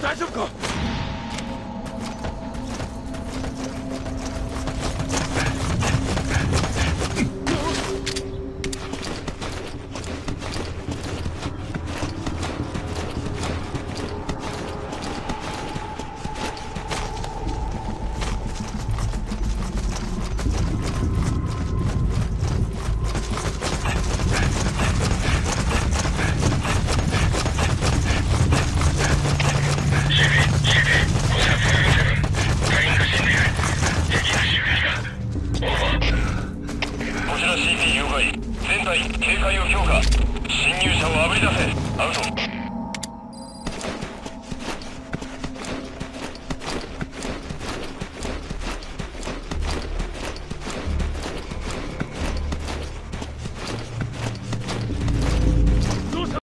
大丈夫か隊全体警戒を強化。侵入者をあぶり出せ。アウト。